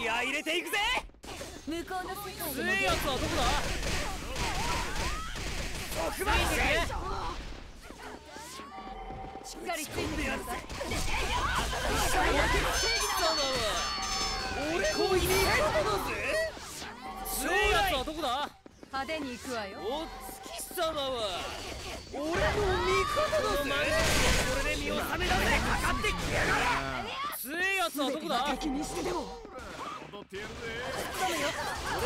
気合い入れていくぜ。向こうの世界強いやつはどこだ特番しっかりついてやるぜ俺こいに入ったぜ強いやつはどこだ派手に行くわよお月様は俺の味方だぜこれ。で見納めだぜかかってきやがれ。強いやつはどこだ敵にしてでも俺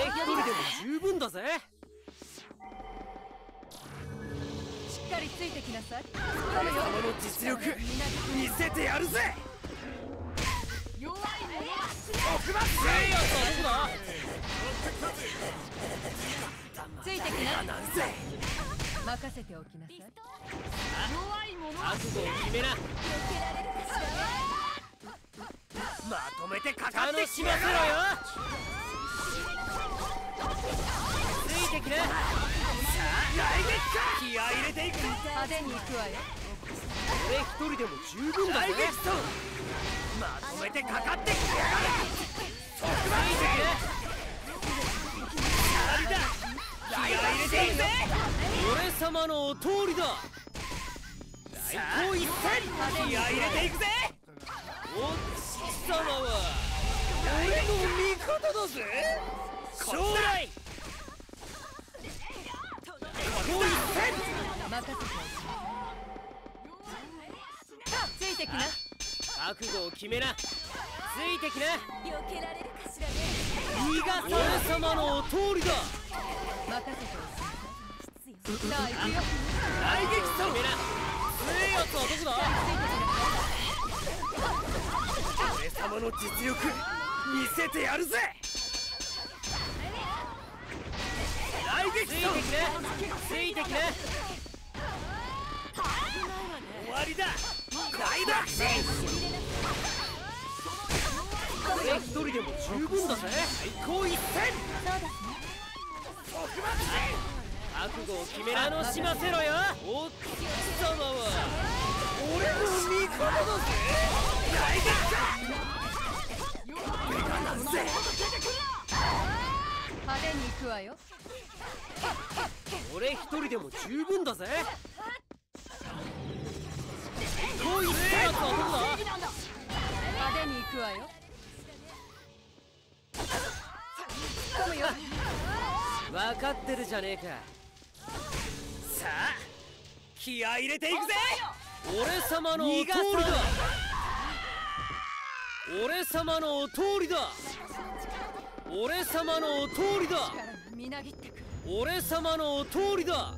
一人でも十分だぜ。しっかりついてきなさい。俺様の実力見せてやるぜ。弱い者。は特番強いやつだついてきななんせ任せておきなさい。弱い者覚悟を決めなまとめてかかってきやがれよ。ついてきなさあ来撃か。気合入れていく。派手に行くわよ俺一人でも十分だぜ来撃とまとめてかかってきやがれ特番ついてきなさありだ気合入れていくぜ俺様のお通りだ。最高一戦。気合入れていくぜ。お月様は俺の味方だぜ。将来。最高一戦任せてついてきな覚悟を決めな。ついてきな。避けられるかしらね逃がされ様のお通りだ。任せてさあ行くよ来撃とめな様の実力見せてやるぜ！来撃と！ついてきな終わりだ！大爆心俺一人でも十分だぜ。最高一戦！特番覚悟を決め楽しませろよ。お月様は俺の味方だぜ！来撃派手に行くわよ。俺一人でも十分だぜ。こういったやつはどこだ派手に行くわよ。込むよ。分かってるじゃねえか。さあ気合い入れていくぜ。俺様のお通りだ。俺様のお通りだ俺様のお通りだ。みなぎってくる。俺様のお通りだ。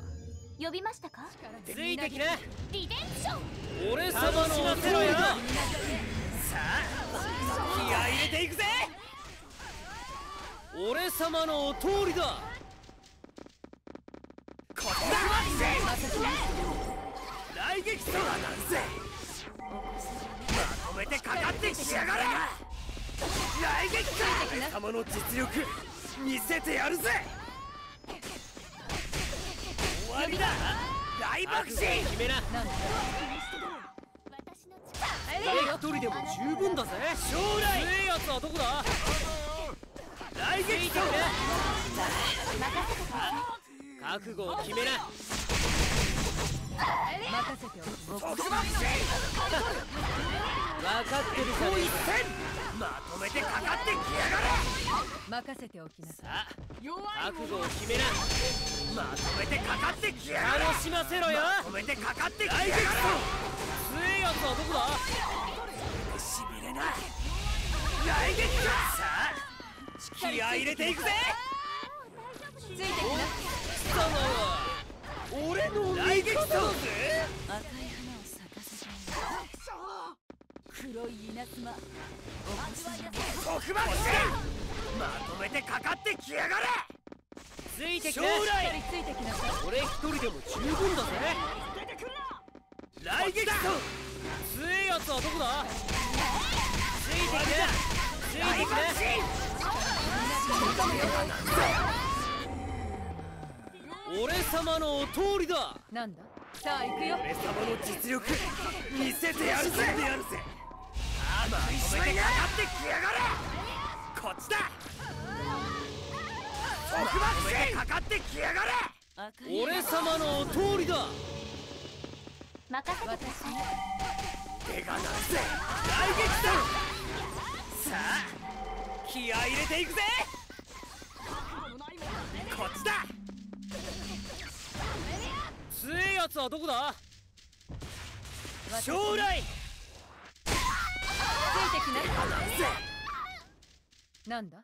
呼びましたか？ついてきな。リベンジション俺様のお通りだ。さあ気合い入れていくぜ。俺様のお通りだ。こっちだ来撃とはなんぜ。まとめてかかってきやがれ来撃か俺様の実力見せてやるぜ終わりだ大爆心決めななんだ一人でも十分だぜ将来強いやつはどこだ来撃と覚悟を決めな任せておき特番戦分かってるじゃねえかまめてかかってきやがれ。任せておきなさい。さあ覚悟を決めなまとめてかかってきやがれ。楽しませろよ。まとめてかかってきやがれ。強いやつはどこだ？しびれな来撃か。さあ気合い入れていくぜ。ついてきな貴様は俺の来撃だぜ。赤い黒い稲妻。特番戦まとめてかかってきやがれ！ついてきな将来！りついてきなさい俺一人でも十分だぜ。来撃と強いやつはどこだ？ついてきなついてきな俺様のお通りだ。なんだ？さあ行くよ。俺様の実力見せてやるぜやるぜまとめてかかってきやがれ。こっっちだ。ってきやがれ。赤い俺様のお通りだ。任せてください。手が鳴るぜ。大激戦さあ気合い入れていくぜ。こっちだ。強えやつはどこだ。将来なんだ？